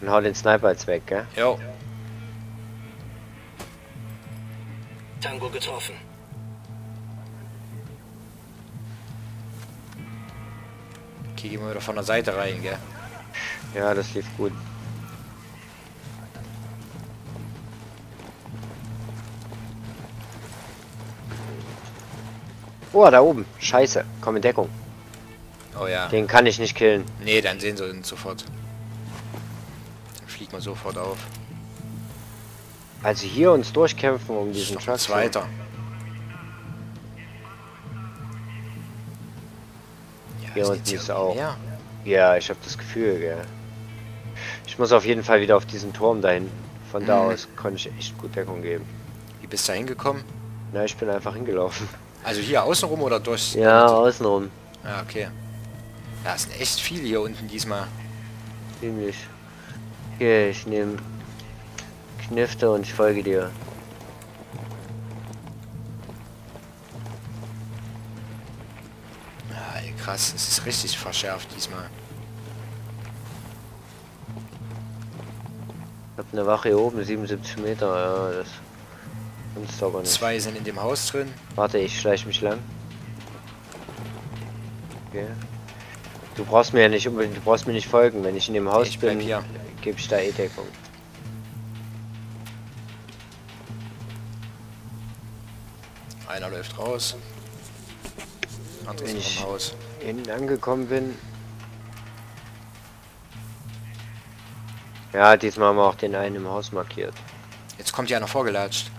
Und hau den Sniper jetzt weg, gell? Jo, Tango getroffen. okay, gehen wir wieder von der Seite rein, gell? Ja, das lief gut. Oh, da oben. Scheiße. Komm in Deckung. Oh ja. Den kann ich nicht killen. Nee, dann sehen sie uns sofort. Dann fliegt man sofort auf. Also hier uns durchkämpfen um diesen Truck. Zweiter. Ja, ist irgendwie auch. mehr? Ja, ich habe das Gefühl, gell. Ich muss auf jeden Fall wieder auf diesen Turm dahin. Von da Mhm. aus konnte ich echt gut Deckung geben. Wie bist du da hingekommen? Na, ich bin einfach hingelaufen. Also hier außenrum oder durchs... Ja, außenrum. Ja, okay. Ja, es sind echt viele hier unten diesmal. Ziemlich. Okay, ich nehme Knifte und ich folge dir. Ey, krass. Es ist richtig verschärft diesmal. Ich hab eine Wache hier oben, 77 Meter, ja, das kannst aber nicht. Zwei sind in dem Haus drin. Warte, ich schleiche mich lang. Okay. Du brauchst mir ja nicht unbedingt, du brauchst mir nicht folgen. Wenn ich in dem Haus Ich bin, hier. gebe ich da eh Deckung. Läuft raus. Andere Wenn ich- im Haus. Innen angekommen bin. Ja, diesmal haben wir auch den einen im Haus markiert. Jetzt kommt hier einer vorgelatscht.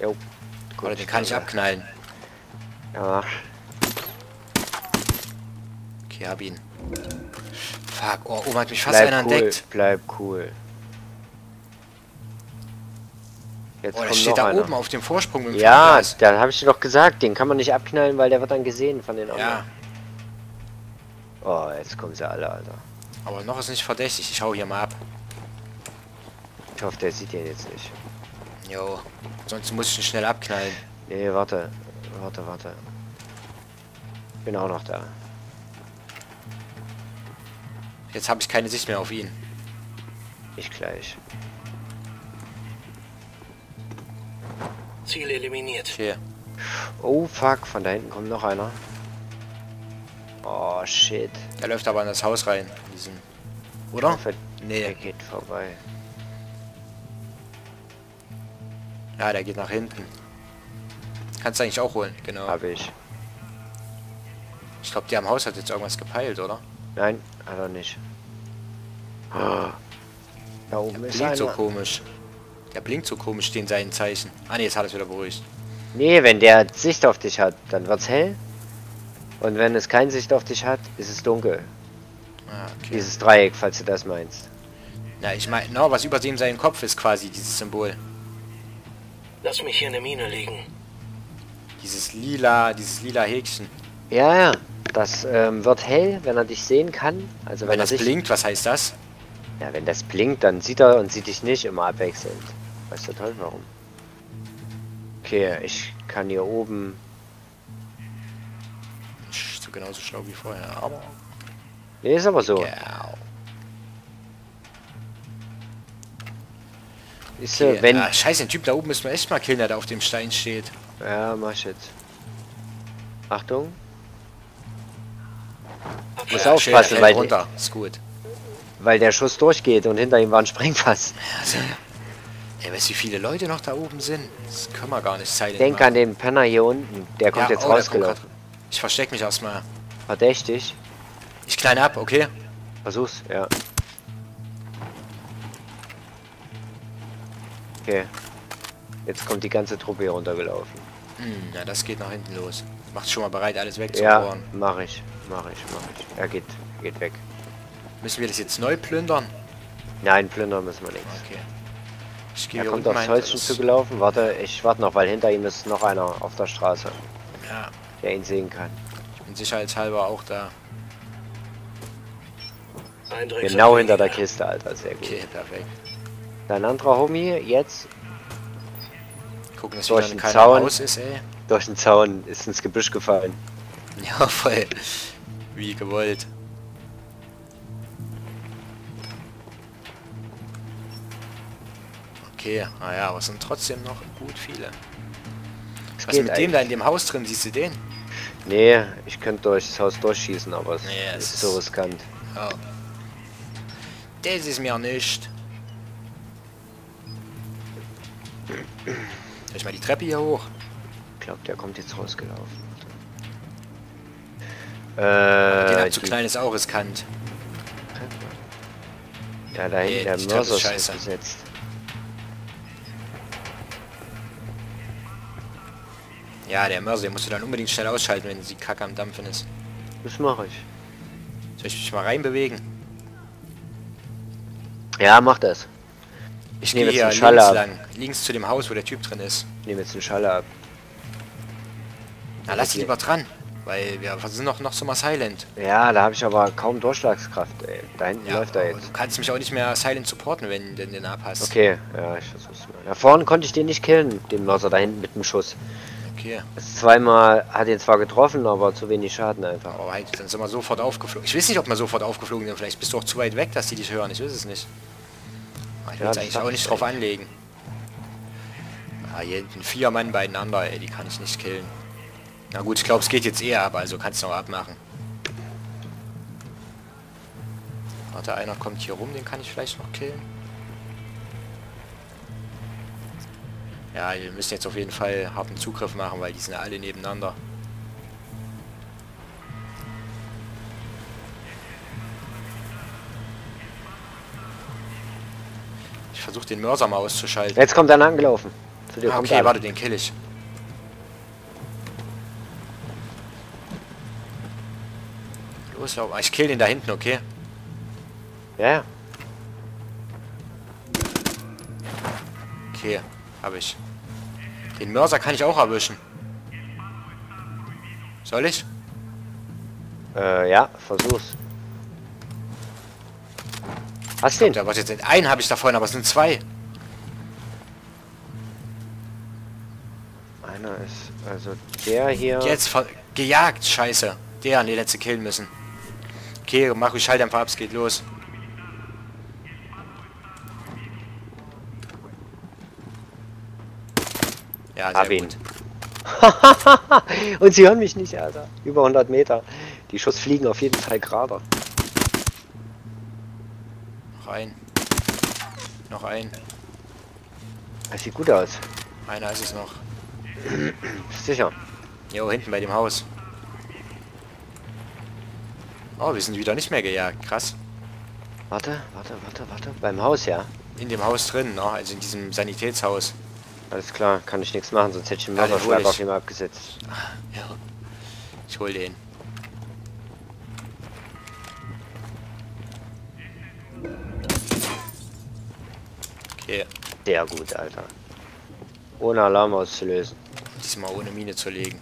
Jo. Oder den kann ich abknallen. Ja, Okay, hab ihn. Fuck, oh, Oma hat mich fast einer bleib cool, entdeckt. bleib cool. Jetzt Oh, der steht da einer. oben auf dem Vorsprung mit dem Ja, Fernglas. da habe ich dir doch gesagt, den kann man nicht abknallen, weil der wird dann gesehen von den anderen. Ja, Oh, jetzt kommen sie alle, Alter. aber noch ist nicht verdächtig. Ich hau hier mal ab. Ich hoffe, der sieht den jetzt nicht. Jo, sonst muss ich ihn schnell abknallen. Nee, warte. Warte, warte. Bin auch noch da. Jetzt habe ich keine Sicht mehr auf ihn. Ich gleich. Ziel eliminiert. Okay. Oh, fuck. Von da hinten kommt noch einer. Oh, shit. Der läuft aber in das Haus rein. in Diesen. Oder? Der Nee. geht vorbei. Ja, der geht nach hinten. Kannst du eigentlich auch holen, genau. Hab ich. Ich glaube, der am Haus hat jetzt irgendwas gepeilt, oder? Nein, hat er nicht. Ah. Da oben ist Blinkt so einer. komisch. Der blinkt so komisch, den seinen Zeichen. Ah ne, jetzt hat er es wieder beruhigt. Nee, wenn der Sicht auf dich hat, dann wird's hell. Und wenn es keine Sicht auf dich hat, ist es dunkel. Ah, okay. Dieses Dreieck, falls du das meinst. Na, ich meine, no, was über dem seinen Kopf ist quasi, dieses Symbol. Lass mich hier eine Mine liegen. Dieses lila, dieses lila Häkchen. Ja, ja. Das ähm, wird hell, wenn er dich sehen kann. Also wenn, Wenn er das sich, blinkt, was heißt das? Ja, wenn das blinkt, dann sieht er und sieht dich nicht immer abwechselnd. Weißt du toll warum? Okay, ich kann hier oben. Sch- So genauso schlau wie vorher, aber... Nee, ist aber so. Ja. Ist Okay. wenn. Ah, scheiße, den Typ da oben müssen wir echt mal killen, der da auf dem Stein steht. Ja, mach ich jetzt. Achtung. Muss Ja, schön, der aufpassen, fällt weil, runter. Ist gut. weil der Schuss durchgeht und hinter ihm war ein Sprengfass. Also, ey, weißt du, wie viele Leute noch da oben sind? Das können wir gar nicht zeigen. Denk an den Penner hier unten. Der kommt Ja, jetzt oh, rausgelaufen. Ich versteck mich erstmal. Verdächtig. Ich klein ab, okay? Versuch's, ja. Okay. Jetzt kommt die ganze Truppe hier runtergelaufen. Hm, ja, das geht nach hinten los. Macht schon mal bereit, alles Ja, wegzubohren. mach ich, mach ich, mach ich. Er geht, geht weg. Müssen wir das jetzt neu plündern? Nein, plündern müssen wir nichts. Okay. Ich gehe Er hier kommt mein- Häuschen zugelaufen. Warte, ich warte noch, weil hinter ihm ist noch einer auf der Straße, Ja, der ihn sehen kann. ich bin sicherheitshalber auch da. Genau hinter der. Kiste, Alter, sehr gut. Okay, perfekt. Dein anderer Homie, jetzt Gucken, dass Durch wieder den keiner Zaun. ist, ey. durch den Zaun, ist ins Gebüsch gefallen. Ja, voll. Wie gewollt. Okay, naja, aber es sind trotzdem noch gut viele. Es Was mit dem da in dem Haus drin? Siehst du den? Nee, ich könnte durchs Haus durchschießen, aber es Nee, ist ist- so riskant. Ja. Das ist mir nicht. Soll ich mal die Treppe hier hoch? glaube, der kommt jetzt rausgelaufen. Den Äh, hat zu klein ist auch riskant. ja, da hinten Nee, der ich das Mörser ist ist Ja, der Mörser, den musst du dann unbedingt schnell ausschalten, wenn die Kacke am Dampfen ist. Das mache ich. Soll ich mich mal reinbewegen? Ja, mach das. Ich nehme jetzt einen Schalle links ab. lang. Links zu dem Haus, wo der Typ drin ist. Ich nehme jetzt den Schalle ab. Na, lass dich lieber dran. Weil wir sind noch, noch so mal silent. Ja, da habe ich aber kaum Durchschlagskraft, ey. Da hinten Ja, läuft er jetzt. Du kannst mich auch nicht mehr silent supporten, wenn du den abhast. Okay, ja, ich versuch's mal. Da vorne konnte ich den nicht killen, den Mörser da hinten mit dem Schuss. Okay. Zweimal hat ihn zwar getroffen, aber zu wenig Schaden einfach. Aber halt, dann sind wir sofort aufgeflogen. Ich weiß nicht, ob wir sofort aufgeflogen sind. Vielleicht bist du auch zu weit weg, dass die dich hören. Ich weiß es nicht. Aber ich will Ja, eigentlich auch ich nicht drauf anlegen. Ah, hier hinten vier Mann beieinander, ey. Die kann ich nicht killen. Na gut, ich glaube, es geht jetzt eher ab. Also kannst du noch abmachen. Warte, einer kommt hier rum. Den kann ich vielleicht noch killen. Ja, wir müssen jetzt auf jeden Fall harten Zugriff machen, weil die sind ja alle nebeneinander. Ich versuche den Mörser mal auszuschalten. Jetzt kommt einer angelaufen. Zu dir Ah, okay, warte, den kill ich. Los. Ah, Ich kill den da hinten, okay? Ja, ja. Okay, habe ich. Den Mörser kann ich auch erwischen. Soll ich? Äh, ja, versuch's. Hast du den? Da was jetzt einen habe ich davon, aber es sind zwei. Einer ist, also der hier. Jetzt ver- gejagt, scheiße. Der, den letzte killen müssen. Okay, mach ich halt einfach ab, es geht los. Ja, sehr gut. Und sie hören mich nicht, Alter. Über 100 Meter. Die Schuss fliegen auf jeden Fall gerade. Noch ein. Noch ein. Das sieht gut aus. Einer ist es noch. Sicher. Jo, hinten bei dem Haus. Oh, wir sind wieder nicht mehr gejagt. Krass. Warte, warte, warte, warte. Beim Haus, ja. In dem Haus drin, ne? also in diesem Sanitätshaus. Alles klar, kann ich nichts machen, sonst hätte ich den Mörderschlag ich. auf ihn abgesetzt. Ja. Ich hol den. Okay, Sehr gut, Alter. Ohne Alarm auszulösen. diesmal ohne Mine zu legen.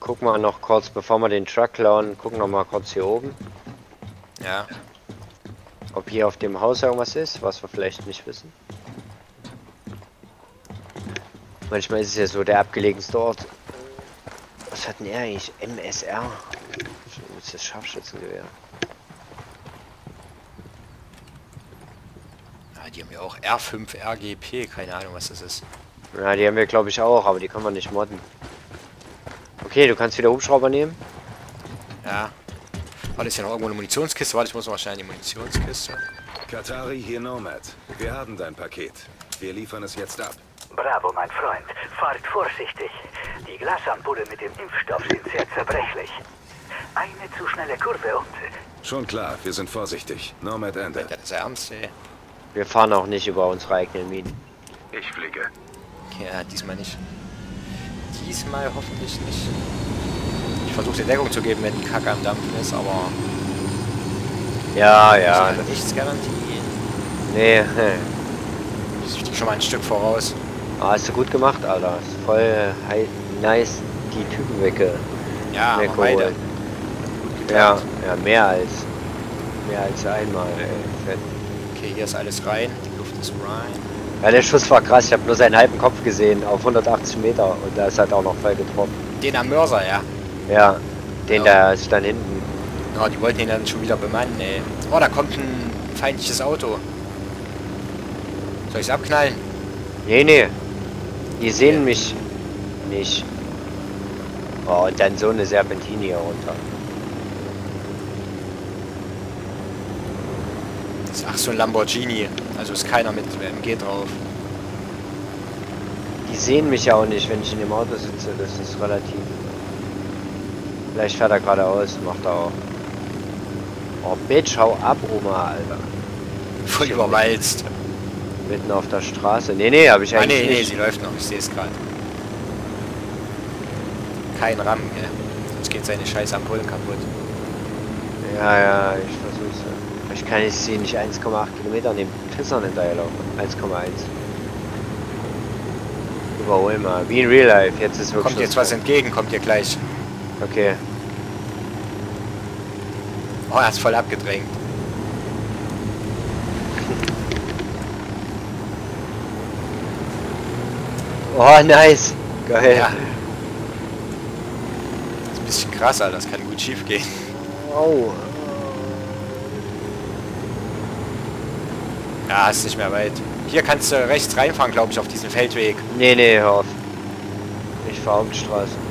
Guck mal noch kurz, bevor wir den Truck klauen, gucken noch mal kurz hier oben, Ja, ob hier auf dem Haus irgendwas ist, was wir vielleicht nicht wissen. Manchmal ist es ja so der abgelegenste Ort. Was hat denn er eigentlich? MSR? Das ist das Scharfschützengewehr. ja die haben ja auch R5 RGP, keine Ahnung was das ist. Ja, die haben wir glaube ich auch, aber die können wir nicht modden. Okay, du kannst wieder Hubschrauber nehmen. Ja. Warte, ist ja noch irgendwo eine Munitionskiste? Warte, ich muss noch schnell in die Munitionskiste. Katari, hier Nomad. Wir haben dein Paket. Wir liefern es jetzt ab. Bravo, mein Freund. Fahrt vorsichtig. Die Glasampullen mit dem Impfstoff sind sehr zerbrechlich. Eine zu schnelle Kurve und... Schon klar, wir sind vorsichtig. Nomad Ende. Das ist ernst, ey. Wir fahren auch nicht über unsere eigenen Minen. Ich fliege. Ja, diesmal nicht. Diesmal hoffentlich nicht. Ich versuche dir Deckung zu geben, wenn die Kacke am Dampfen ist, aber Ja, ja, halt nichts garantieren. Nee, schon mal ein Stück voraus. ah, hast du gut gemacht, Alter. Voll nice die Typen wegge Ja, weggeholt. beide. Ja, ja, mehr als mehr als einmal, ey. Fett. Okay, hier ist alles rein. Die Luft ist rein. Ja, der Schuss war krass. Ich habe nur seinen halben Kopf gesehen auf 180 Meter und da ist halt auch noch voll getroffen. Den am Mörser, ja. Ja, den Ja. da ist dann hinten. Ja, die wollten ihn dann schon wieder bemannen, ey. Oh, da kommt ein feindliches Auto. Soll ich es abknallen? Nee, nee. Die sehen mich nicht. Oh, und dann so eine Serpentine hier runter. Das ist, ach, so ein Lamborghini. Also ist keiner mit MG drauf. Die sehen mich ja auch nicht, wenn ich in dem Auto sitze. Das ist relativ. Vielleicht fährt er geradeaus, macht er auch. Oh, Bitch, hau ab, Oma, Alter. Voll überwalzt. Mitten auf der Straße. Nee, nee, habe ich Ah, eigentlich nee, nee, nicht. sie läuft noch. Ich sehe es gerade. Kein Ram, gell? Jetzt geht seine scheiß Ampullen kaputt. Ja, ja, ich versuch's. ja. Ich kann jetzt sie nicht 1,8 Kilometer neben Pissern hinterherlaufen. 1,1. Überhol mal. Wie in Real Life. Jetzt ist wirklich. Kommt jetzt was entgegen, kommt ihr gleich. Okay. Oh, er ist voll abgedrängt. Oh, nice. Geil. Ja. ist ein bisschen krass, Alter. Das kann gut schief gehen. Oh. Ja, ist nicht mehr weit. Hier kannst du rechts reinfahren, glaube ich, auf diesen Feldweg. Nee, nee, hör auf. Ich fahr Hauptstraße.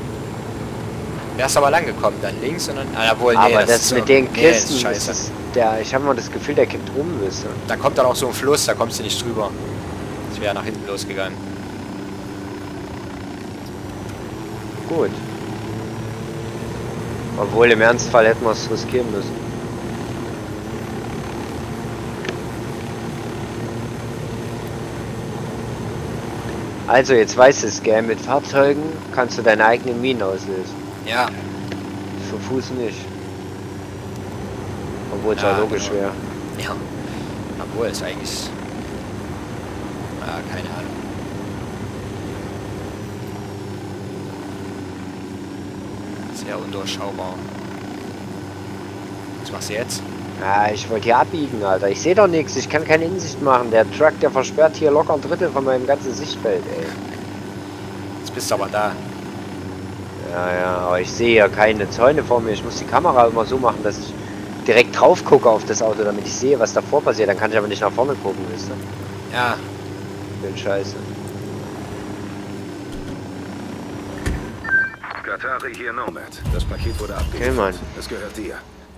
Der ist aber lang gekommen, dann links und dann. Ah, wohl, nee, Aber das, ist mit so- den nee, das Kisten, ist das scheiße. ist der, ich habe mal das Gefühl, der kippt wisst ihr. Da kommt dann auch so ein Fluss, da kommst du nicht drüber. Das wäre nach hinten losgegangen. Gut. Obwohl im Ernstfall hätten wir es riskieren müssen. Also jetzt weißt du es, gell? Mit Fahrzeugen kannst du deine eigenen Minen auslösen. Ja, Für Fuß nicht. Obwohl es Ja, ja, logisch genau. wäre. ja. Obwohl es eigentlich. Ja, keine Ahnung. Sehr undurchschaubar. Was machst du jetzt? Ja, ich wollte hier abbiegen, Alter. Ich sehe doch nichts. Ich kann keine Insicht machen. Der Truck, der versperrt hier locker ein Drittel von meinem ganzen Sichtfeld, ey. Jetzt bist du aber da. Ja, ja, aber ich sehe ja keine Zäune vor mir. Ich muss die Kamera immer so machen, dass ich direkt drauf gucke auf das Auto, damit ich sehe, was davor passiert. Dann kann ich aber nicht nach vorne gucken, wisst ihr? Ja, Bin scheiße. Katari hier Nomad. Das Paket wurde Okay, abgegeben. Mann. Es gehört dir.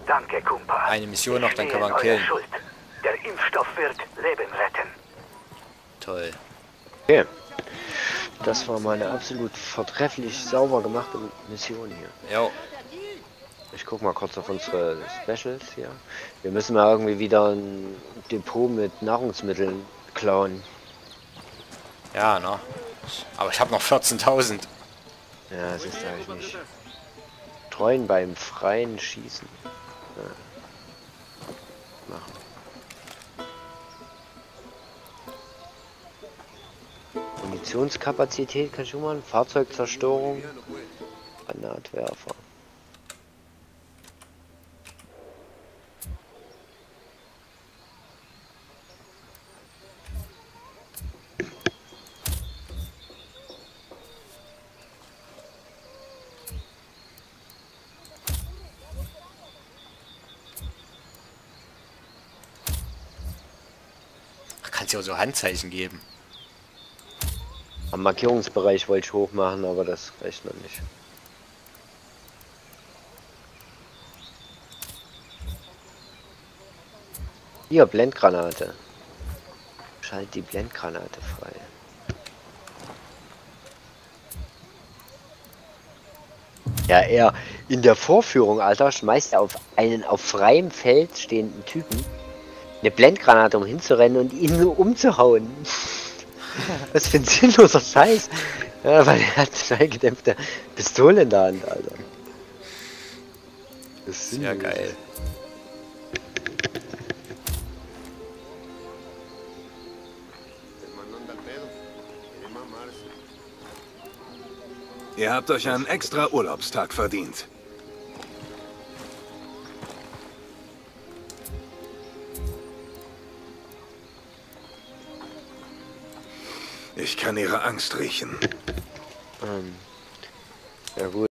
Danke, Kumpa. Eine Mission noch, dann stehe in killen. Schuld. Der Impfstoff wird Leben retten. toll. Okay. Das war meine absolut vortrefflich sauber gemachte Mission hier. Jo, Ich guck mal kurz auf unsere Specials hier. Wir müssen mal irgendwie wieder ein Depot mit Nahrungsmitteln klauen. ja, ne? Aber ich habe noch 14.000. Ja, das ist eigentlich nicht. Treuen beim freien Schießen. Ja. Machen. Munitionskapazität kann schon mal. Fahrzeugzerstörung. Granatwerfer. Kannst ja auch so Handzeichen geben. Am Markierungsbereich wollte ich hochmachen, aber das reicht noch nicht. Hier, Blendgranate. Schalt die Blendgranate frei. Ja, er in der Vorführung, Alter, schmeißt er auf einen auf freiem Feld stehenden Typen eine Blendgranate, um hinzurennen und ihn so umzuhauen. Was für ein sinnloser Scheiß. Ja, weil er hat eine gedämpfte Pistole in der Hand, Alter. Das ist sinnlos. geil. Ihr habt euch einen extra Urlaubstag verdient. Ich kann ihre Angst riechen.